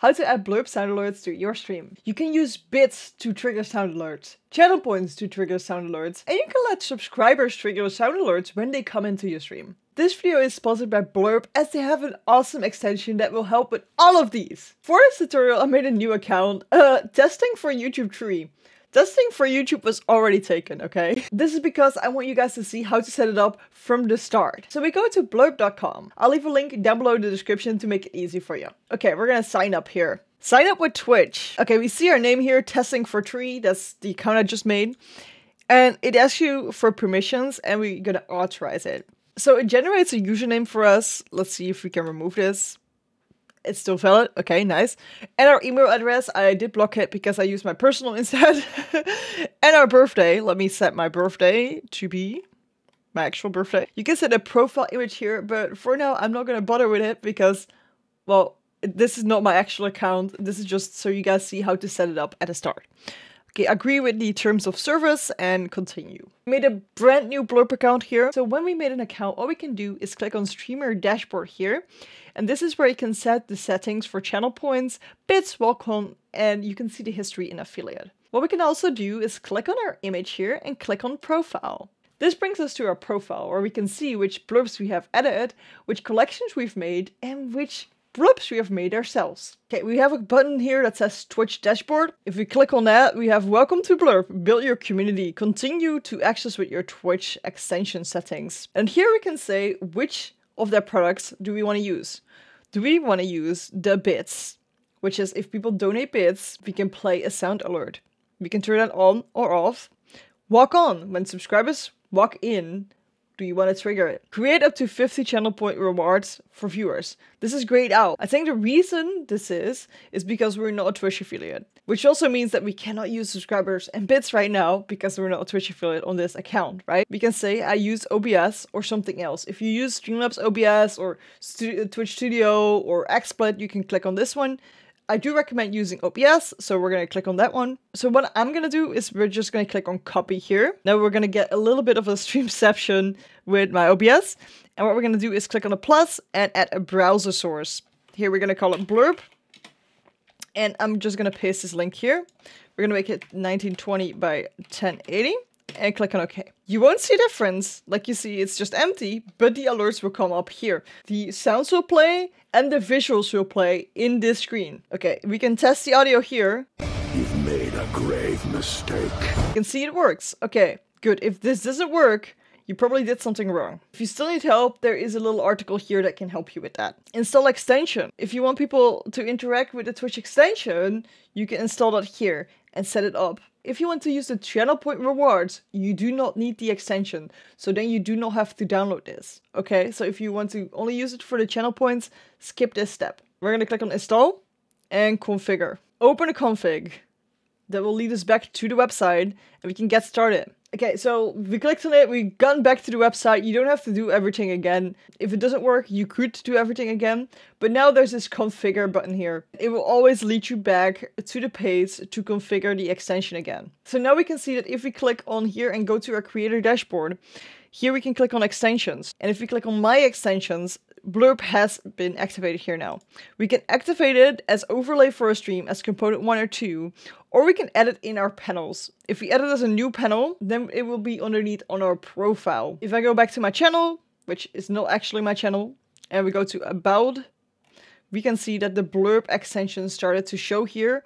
How to add blerp sound alerts to your stream. You can use bits to trigger sound alerts, channel points to trigger sound alerts, and you can let subscribers trigger sound alerts when they come into your stream. This video is sponsored by Blerp as they have an awesome extension that will help with all of these. For this tutorial I made a new account, uh, testing for YouTube Trui. Testing for YouTube was already taken, okay? This is because I want you guys to see how to set it up from the start. So we go to blerp.com. I'll leave a link down below in the description to make it easy for you. Okay, we're gonna sign up here. Sign up with Twitch. Okay, we see our name here, testing for trui. That's the account I just made. And it asks you for permissions and we're gonna authorize it. So it generates a username for us. Let's see if we can remove this. It's still valid. Okay, nice. And our email address, I did block it because I used my personal instead. and our birthday, let me set my birthday to be my actual birthday. You can set a profile image here, but for now, I'm not going to bother with it because, well, this is not my actual account. This is just so you guys see how to set it up at the start. Okay, agree with the terms of service and continue. We made a brand new Blerp account here. So when we made an account, all we can do is click on streamer dashboard here. And this is where you can set the settings for channel points, bits, welcome, and you can see the history in affiliate. What we can also do is click on our image here and click on profile. This brings us to our profile where we can see which blerps we have edited, which collections we've made, and which blerps we have made ourselves. Okay, we have a button here that says Twitch dashboard. If we click on that, we have welcome to Blerp, build your community, continue to access with your Twitch extension settings. And here we can say which of their products do we want to use. Do we want to use the bits, which is if people donate bits, we can play a sound alert. We can turn that on or off. Walk on when subscribers walk in do you want to trigger it? Create up to 50 channel point rewards for viewers. This is grayed out. I think the reason this is, is because we're not a Twitch affiliate. Which also means that we cannot use subscribers and bits right now because we're not a Twitch affiliate on this account, right? We can say I use OBS or something else. If you use Streamlabs OBS or Twitch Studio or XSplit, you can click on this one. I do recommend using OBS, so we're going to click on that one. So what I'm going to do is we're just going to click on copy here. Now we're going to get a little bit of a streamception with my OBS. And what we're going to do is click on the plus and add a browser source. Here we're going to call it blerp. And I'm just going to paste this link here. We're going to make it 1920 by 1080 and click on OK. You won't see a difference. Like you see, it's just empty, but the alerts will come up here. The sounds will play and the visuals will play in this screen. Okay, we can test the audio here. You've made a grave mistake. You can see it works. Okay, good. If this doesn't work, you probably did something wrong. If you still need help, there is a little article here that can help you with that. Install extension. If you want people to interact with the Twitch extension, you can install that here and set it up. If you want to use the channel point rewards, you do not need the extension. So then you do not have to download this. Okay, so if you want to only use it for the channel points, skip this step. We're to click on install and configure. Open a config. That will lead us back to the website and we can get started. Okay, so we clicked on it, we gone back to the website. You don't have to do everything again. If it doesn't work, you could do everything again. But now there's this configure button here. It will always lead you back to the page to configure the extension again. So now we can see that if we click on here and go to our creator dashboard, here we can click on extensions. And if we click on my extensions, Blerp has been activated here now. We can activate it as overlay for a stream as component 1 or 2, or we can edit in our panels. If we edit as a new panel, then it will be underneath on our profile. If I go back to my channel, which is not actually my channel, and we go to about, we can see that the blerp extension started to show here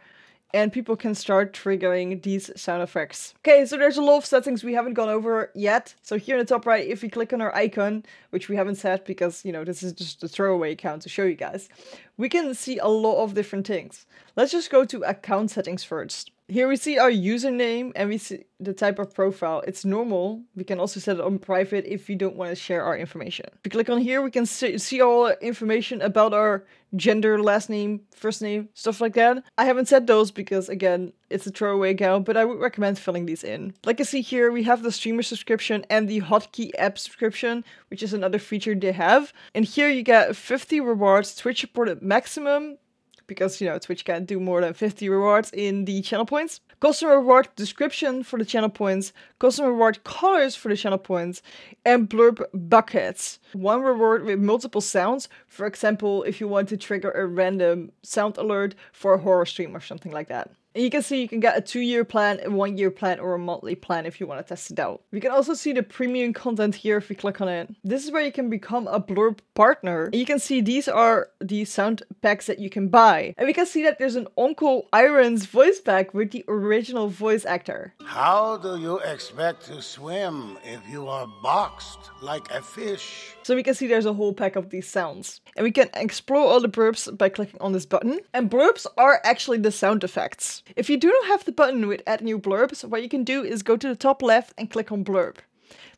and people can start triggering these sound effects. Okay, so there's a lot of settings we haven't gone over yet. So here in the top right, if we click on our icon, which we haven't set because, you know, this is just a throwaway account to show you guys, we can see a lot of different things. Let's just go to account settings first. Here we see our username and we see the type of profile. It's normal. We can also set it on private if we don't want to share our information. If we click on here, we can see all information about our gender, last name, first name, stuff like that. I haven't set those because again, it's a throwaway account, but I would recommend filling these in. Like I see here, we have the streamer subscription and the hotkey app subscription, which is another feature they have. And here you get 50 rewards, Twitch supported maximum, because you know Twitch can't do more than 50 rewards in the channel points. Custom reward description for the channel points, custom reward colors for the channel points, and blerp buckets. One reward with multiple sounds. For example, if you want to trigger a random sound alert for a horror stream or something like that. And you can see you can get a two-year plan, a one-year plan, or a monthly plan if you want to test it out. We can also see the premium content here if we click on it. This is where you can become a Blerp partner. And you can see these are the sound packs that you can buy. And we can see that there's an Uncle Iron's voice pack with the original voice actor. How do you expect to swim if you are boxed like a fish? So we can see there's a whole pack of these sounds. And we can explore all the blerps by clicking on this button. And blerps are actually the sound effects. If you do not have the button with add new blerps, what you can do is go to the top left and click on blerp.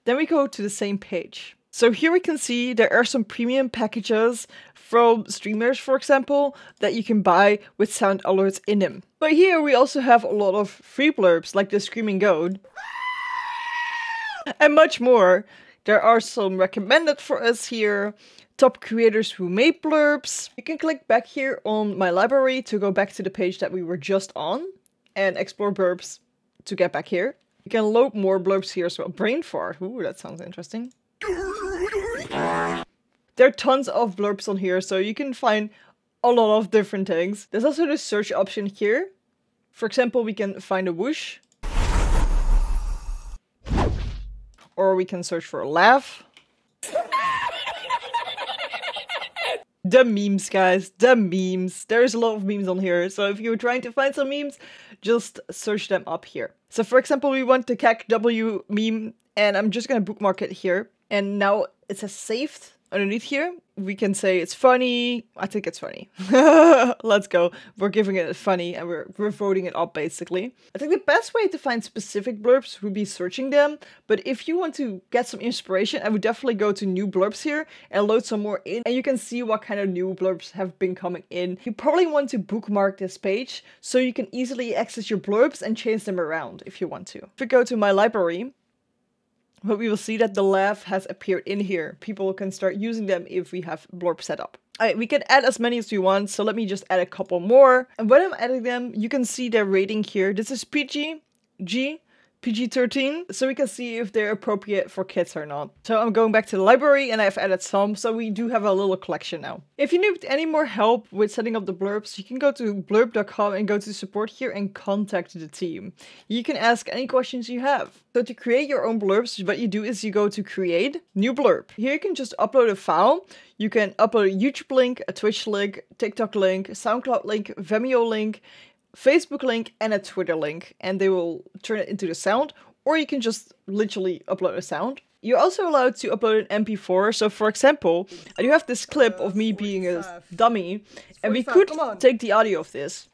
Then we go to the same page. So here we can see there are some premium packages from streamers, for example, that you can buy with sound alerts in them. But here we also have a lot of free blerps like the Screaming Goat and much more. There are some recommended for us here, top creators who made blerps. You can click back here on my library to go back to the page that we were just on and explore blerps to get back here. You can load more blerps here as well. Brain fart. Ooh, that sounds interesting. There are tons of blerps on here, so you can find a lot of different things. There's also the search option here. For example, we can find a whoosh. Or we can search for a laugh. The memes, guys. The memes. There's a lot of memes on here. So if you're trying to find some memes, just search them up here. So for example, we want the w meme and I'm just gonna bookmark it here. And now it says saved underneath here, we can say it's funny. I think it's funny. Let's go. We're giving it a funny and we're, we're voting it up basically. I think the best way to find specific blerps would be searching them. But if you want to get some inspiration, I would definitely go to new blerps here and load some more in. And you can see what kind of new blerps have been coming in. You probably want to bookmark this page so you can easily access your blerps and change them around if you want to. If we go to my library, but we will see that the laugh has appeared in here. People can start using them if we have blerp set up. Alright, we can add as many as we want, so let me just add a couple more. And when I'm adding them, you can see their rating here. This is PG, G, PG-13, so we can see if they're appropriate for kids or not. So I'm going back to the library and I've added some, so we do have a little collection now. If you need any more help with setting up the blerps, you can go to blerp.com and go to support here and contact the team. You can ask any questions you have. So to create your own blerps, what you do is you go to create, new blerp. Here you can just upload a file. You can upload a YouTube link, a Twitch link, TikTok link, SoundCloud link, Vimeo link, Facebook link and a Twitter link, and they will turn it into the sound, or you can just literally upload a sound. You're also allowed to upload an MP4. So, for example, I do have this clip of me being a dummy, and we could take the audio of this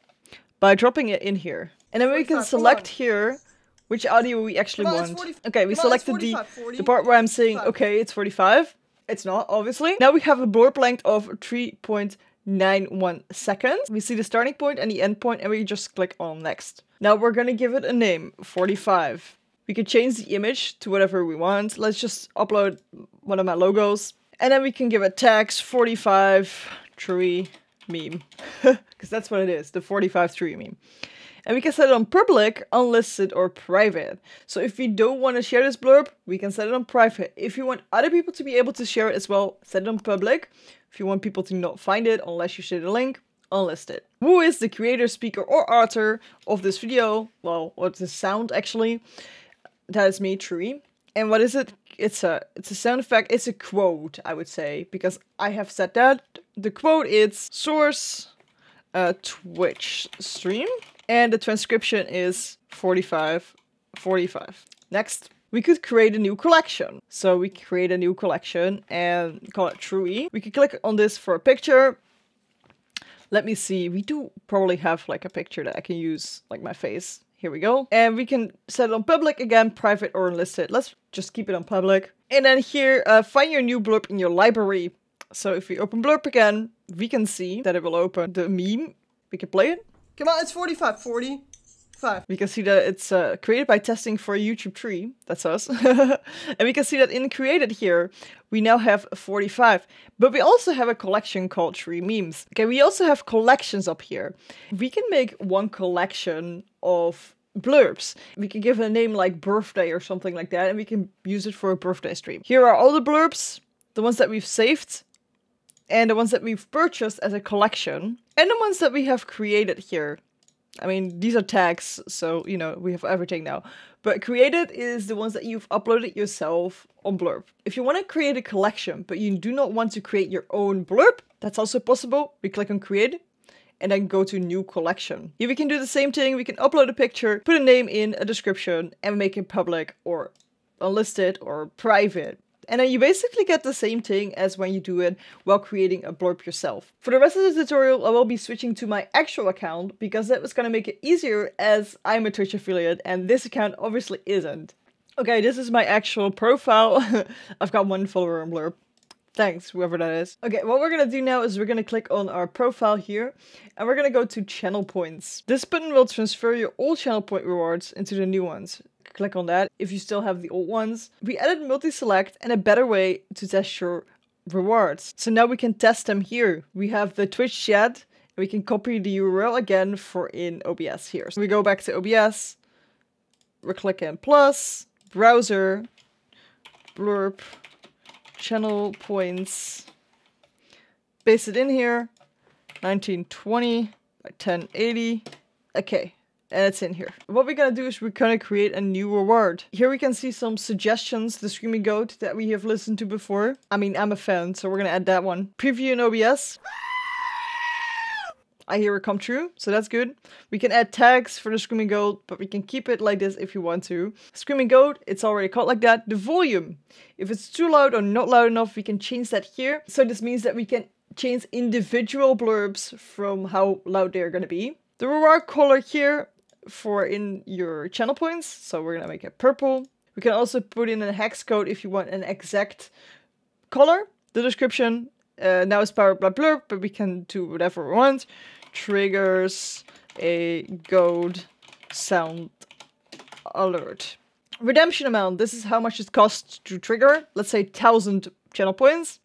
by dropping it in here. And then we can select here which audio we actually want. Okay, we selected the, the part where I'm saying, okay, it's 45. It's not, obviously. Now we have a board length of 3.5. 0.91 seconds. We see the starting point and the end point and we just click on next. Now we're gonna give it a name, 45. We can change the image to whatever we want. Let's just upload one of my logos. And then we can give it tags 45 trui meme. Because that's what it is, the 45 trui meme. And we can set it on public, unlisted, or private. So if we don't want to share this blerp, we can set it on private. If you want other people to be able to share it as well, set it on public. If you want people to not find it unless you share the link, unlist it. Who is the creator, speaker, or author of this video? Well, what's the sound actually? That is me, Trui. And what is it? It's a it's a sound effect. It's a quote, I would say, because I have said that. The quote is source uh, Twitch stream, and the transcription is 45 45. Next we could create a new collection. So we create a new collection and call it Trui We could click on this for a picture. Let me see, we do probably have like a picture that I can use, like my face. Here we go. And we can set it on public again, private or unlisted. Let's just keep it on public. And then here, uh, find your new blerp in your library. So if we open blerp again, we can see that it will open the meme. We can play it. Come on, it's 45, 40. Five. We can see that it's uh, created by testing for a YouTube trui. That's us. and we can see that in created here, we now have 45. But we also have a collection called trui memes. Okay, we also have collections up here. We can make one collection of blerps. We can give it a name like birthday or something like that, and we can use it for a birthday stream. Here are all the blerps, the ones that we've saved, and the ones that we've purchased as a collection, and the ones that we have created here. I mean, these are tags, so, you know, we have everything now. But created is the ones that you've uploaded yourself on Blerp. If you want to create a collection, but you do not want to create your own Blerp, that's also possible. We click on create, and then go to new collection. Here we can do the same thing. We can upload a picture, put a name in, a description, and make it public or unlisted or private. And then you basically get the same thing as when you do it while creating a blerp yourself. For the rest of the tutorial, I will be switching to my actual account because that was going to make it easier as I'm a Twitch affiliate and this account obviously isn't. Okay, this is my actual profile. I've got one follower on Blerp. Thanks, whoever that is. Okay, what we're gonna do now is we're gonna click on our profile here and we're gonna go to channel points. This button will transfer your old channel point rewards into the new ones. Click on that if you still have the old ones. We added multi-select and a better way to test your rewards. So now we can test them here. We have the Twitch chat we can copy the URL again for in OBS here. So we go back to OBS, we click in plus, browser, blerp, channel points, paste it in here, 1920 by 1080. Okay, and it's in here. What we're gonna do is we're gonna create a new reward. Here we can see some suggestions, the Screaming Goat that we have listened to before. I mean, I'm a fan, so we're gonna add that one. Preview in OBS. I hear it come true, so that's good. We can add tags for the Screaming Goat, but we can keep it like this if you want to. Screaming Goat, it's already called like that. The volume, if it's too loud or not loud enough, we can change that here. So this means that we can change individual blerps from how loud they're gonna be. The reward color here for in your channel points, so we're gonna make it purple. We can also put in a hex code if you want an exact color. The description uh, now it's powered by blerp, but we can do whatever we want. Triggers a gold sound alert. Redemption amount, this is how much it costs to trigger. Let's say 1000 channel points.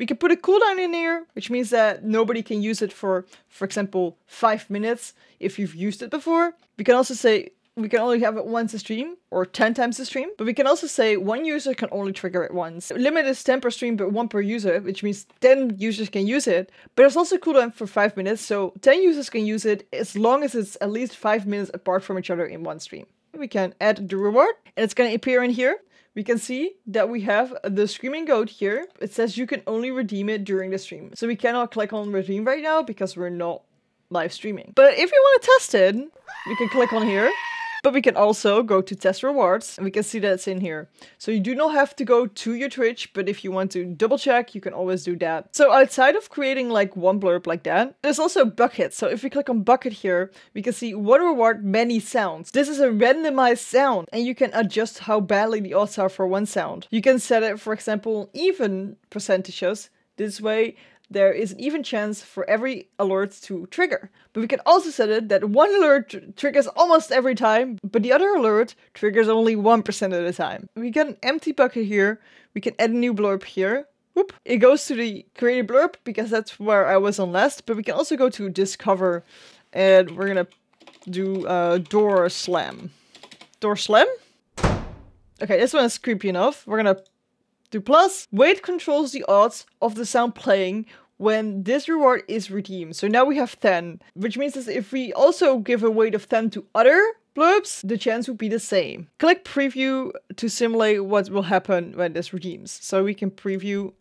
We can put a cooldown in here, which means that nobody can use it for, for example, 5 minutes if you've used it before. We can also say we can only have it once a stream or 10 times a stream. But we can also say one user can only trigger it once. Limit is 10 per stream, but one per user, which means 10 users can use it. But it's also cooldown for 5 minutes, so 10 users can use it as long as it's at least 5 minutes apart from each other in one stream. We can add the reward, and it's going to appear in here. We can see that we have the Screaming Goat here. It says you can only redeem it during the stream. So we cannot click on redeem right now because we're not live streaming. But if you want to test it, you can click on here but we can also go to test rewards and we can see that it's in here. So you do not have to go to your Twitch, but if you want to double check, you can always do that. So outside of creating like one blerp like that, there's also bucket. So if we click on bucket here, we can see one reward, many sounds. This is a randomized sound and you can adjust how badly the odds are for one sound. You can set it, for example, even percentages. This way, there is an even chance for every alert to trigger. But we can also set it that one alert tr triggers almost every time, but the other alert triggers only 1% of the time. We get an empty bucket here, we can add a new blerp here. Whoop. It goes to the created blerp because that's where I was on last, but we can also go to discover and we're gonna do uh, door slam. Door slam? Okay, this one is creepy enough. We're gonna plus. Weight controls the odds of the sound playing when this reward is redeemed. So now we have 10, which means that if we also give a weight of 10 to other blerps, the chance would be the same. Click preview to simulate what will happen when this redeems. So we can preview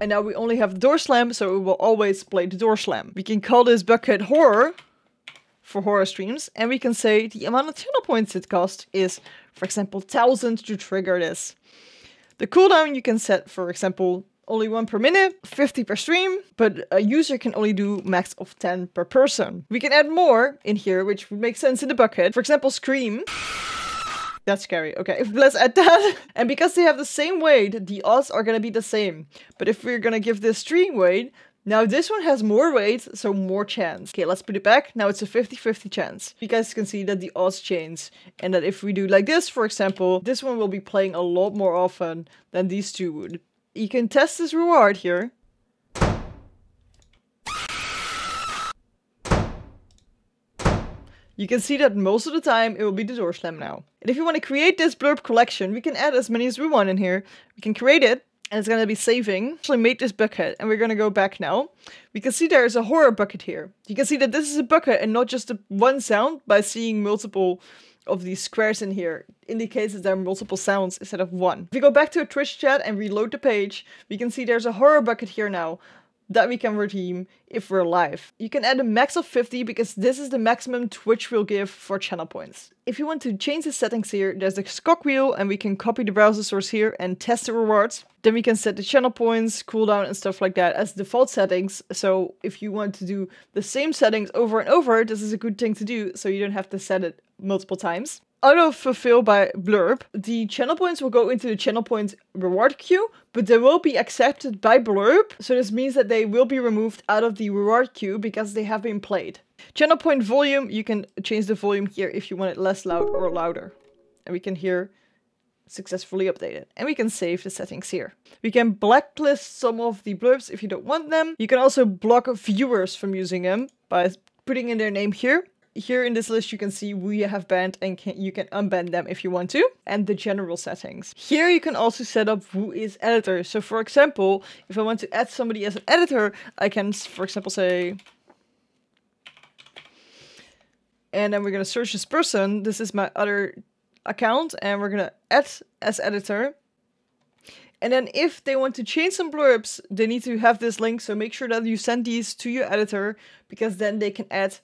and now we only have door slam, so it will always play the door slam. We can call this bucket horror for horror streams, and we can say the amount of channel points it costs is, for example, 1000 to trigger this. The cooldown you can set, for example, only one per minute, 50 per stream, but a user can only do max of 10 per person. We can add more in here, which would make sense in the bucket. For example, Scream. That's scary. Okay, let's add that. And because they have the same weight, the odds are gonna be the same. But if we're gonna give this stream weight, Now this one has more weight, so more chance. Okay, let's put it back. Now it's a 50-50 chance. You guys can see that the odds change. And that if we do like this, for example, this one will be playing a lot more often than these two would. You can test this reward here. You can see that most of the time it will be the door slam now. And if you want to create this blerp collection, we can add as many as we want in here. We can create it and it's going to be saving. Actually made this bucket and we're going to go back now. We can see there is a horror bucket here. You can see that this is a bucket and not just one sound by seeing multiple of these squares in here indicates that there are multiple sounds instead of one. If we go back to a Twitch chat and reload the page, we can see there's a horror bucket here now that we can redeem if we're live. You can add a max of 50 because this is the maximum Twitch will give for channel points. If you want to change the settings here, there's the cog wheel and we can copy the browser source here and test the rewards. Then we can set the channel points, cooldown and stuff like that as default settings. So if you want to do the same settings over and over, this is a good thing to do so you don't have to set it multiple times auto fulfill by Blerp, the channel points will go into the channel points reward queue, but they will be accepted by Blerp. So this means that they will be removed out of the reward queue because they have been played. Channel point volume, you can change the volume here if you want it less loud or louder. And we can hear successfully updated. And we can save the settings here. We can blacklist some of the blerps if you don't want them. You can also block viewers from using them by putting in their name here here in this list you can see we have banned and can, you can unban them if you want to and the general settings. Here you can also set up who is editor. So for example, if I want to add somebody as an editor, I can for example say and then we're going to search this person. This is my other account and we're going to add as editor. And then if they want to change some blerps, they need to have this link. So make sure that you send these to your editor because then they can add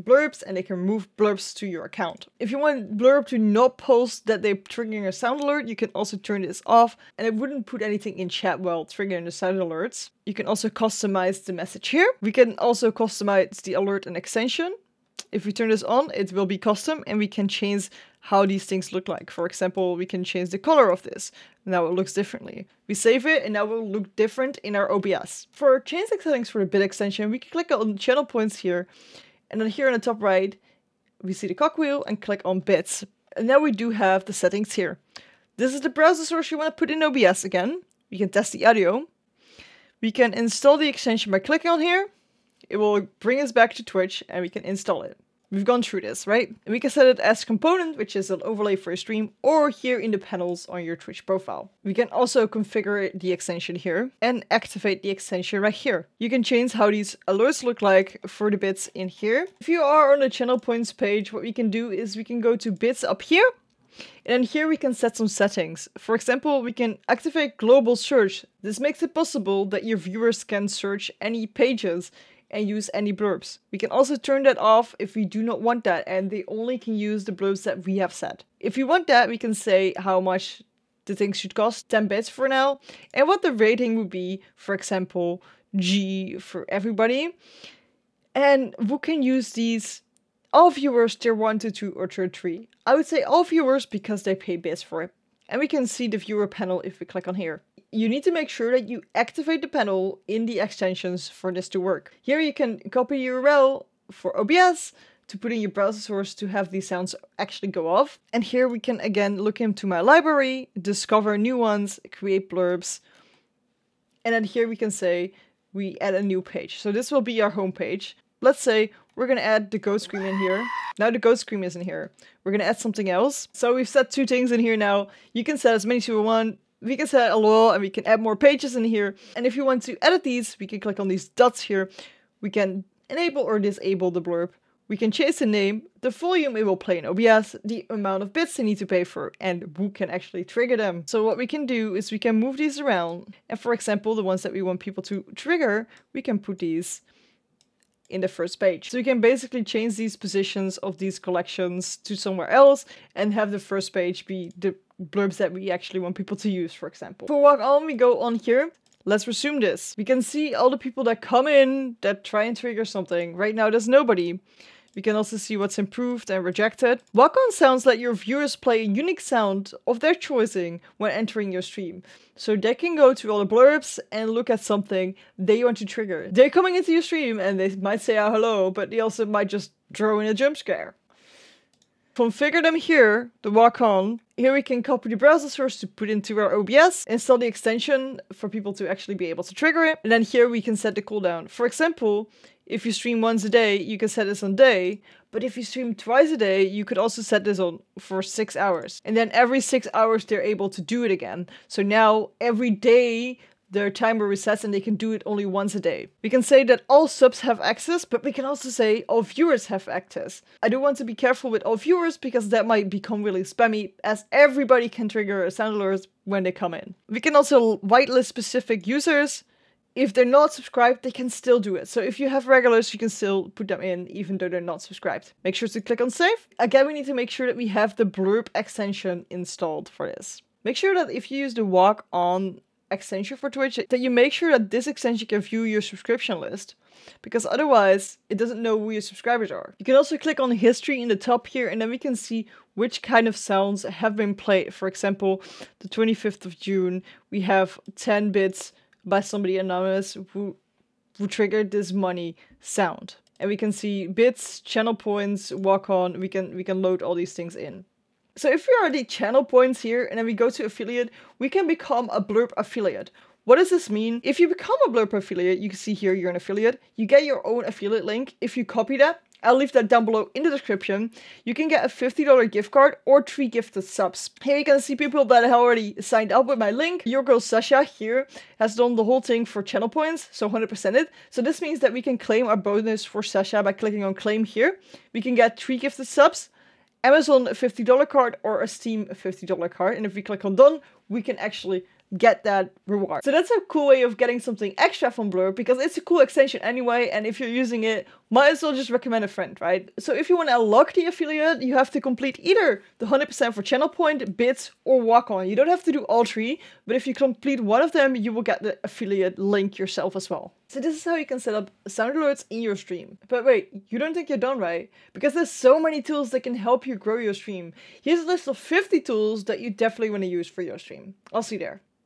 blerps and they can remove blerps to your account. If you want blerp to not post that they're triggering a sound alert, you can also turn this off and it wouldn't put anything in chat while triggering the sound alerts. You can also customize the message here. We can also customize the alert and extension. If we turn this on, it will be custom and we can change how these things look like. For example, we can change the color of this. Now it looks differently. We save it and now it will look different in our OBS. For change settings for the bit extension, we can click on channel points here and then here in the top right, we see the cogwheel and click on bits. And now we do have the settings here. This is the browser source you want to put in OBS again. We can test the audio. We can install the extension by clicking on here. It will bring us back to Twitch and we can install it. We've gone through this, right? And we can set it as component, which is an overlay for a stream, or here in the panels on your Twitch profile. We can also configure the extension here and activate the extension right here. You can change how these alerts look like for the bits in here. If you are on the channel points page, what we can do is we can go to bits up here and here we can set some settings. For example, we can activate global search. This makes it possible that your viewers can search any pages and use any blerps. We can also turn that off if we do not want that and they only can use the blerps that we have set. If we want that, we can say how much the things should cost, 10 bits for now, and what the rating would be, for example, G for everybody. And who can use these all viewers tier 1 to 2 or tier 3. I would say all viewers because they pay bits for it. And we can see the viewer panel if we click on here you need to make sure that you activate the panel in the extensions for this to work. Here you can copy URL for OBS to put in your browser source to have these sounds actually go off. And here we can again look into my library, discover new ones, create blerps. And then here we can say we add a new page. So this will be our home page. Let's say we're gonna add the goat scream in here. Now the goat scream is in here. We're gonna add something else. So we've set two things in here now. You can set as many as you want we can set a law and we can add more pages in here. And if you want to edit these, we can click on these dots here. We can enable or disable the blerp. We can change the name, the volume it will play in OBS, the amount of bits they need to pay for, and who can actually trigger them. So what we can do is we can move these around. And for example, the ones that we want people to trigger, we can put these in the first page. So you can basically change these positions of these collections to somewhere else and have the first page be the blerps that we actually want people to use, for example. For walk on, we go on here. Let's resume this. We can see all the people that come in that try and trigger something. Right now, there's nobody. We can also see what's improved and rejected. Walk-on sounds let your viewers play a unique sound of their choosing when entering your stream. So they can go to all the blurbs and look at something they want to trigger. They're coming into your stream and they might say oh, hello, but they also might just throw in a jump scare. Configure them here, the walk-on. Here we can copy the browser source to put into our OBS, install the extension for people to actually be able to trigger it, and then here we can set the cooldown. For example, if you stream once a day, you can set this on day, but if you stream twice a day, you could also set this on for six hours. And then every six hours, they're able to do it again. So now every day, their timer resets and they can do it only once a day. We can say that all subs have access, but we can also say all viewers have access. I do want to be careful with all viewers because that might become really spammy as everybody can trigger a sound alert when they come in. We can also whitelist specific users. If they're not subscribed, they can still do it. So if you have regulars, you can still put them in even though they're not subscribed. Make sure to click on save. Again, we need to make sure that we have the blerp extension installed for this. Make sure that if you use the walk on extension for Twitch that you make sure that this extension can view your subscription list because otherwise it doesn't know who your subscribers are. You can also click on history in the top here and then we can see which kind of sounds have been played. For example, the 25th of June, we have 10 bits by somebody anonymous who, who triggered this money sound. And we can see bits, channel points, walk on, we can we can load all these things in. So if we the channel points here and then we go to affiliate, we can become a Blerp affiliate. What does this mean? If you become a Blerp affiliate, you can see here you're an affiliate, you get your own affiliate link. If you copy that, I'll leave that down below in the description. You can get a $50 gift card or three gifted subs. Here you can see people that have already signed up with my link. Your girl Sasha here has done the whole thing for channel points, so 100% it. So this means that we can claim our bonus for Sasha by clicking on claim here. We can get three gifted subs Amazon $50 card or a Steam $50 card. And if we click on done, we can actually get that reward. So that's a cool way of getting something extra from Blerp because it's a cool extension anyway and if you're using it, might as well just recommend a friend, right? So if you want to unlock the affiliate, you have to complete either the 100% for channel point, bits, or walk on. You don't have to do all three, but if you complete one of them, you will get the affiliate link yourself as well. So this is how you can set up sound alerts in your stream. But wait, you don't think you're done, right? Because there's so many tools that can help you grow your stream. Here's a list of 50 tools that you definitely want to use for your stream. I'll see you there.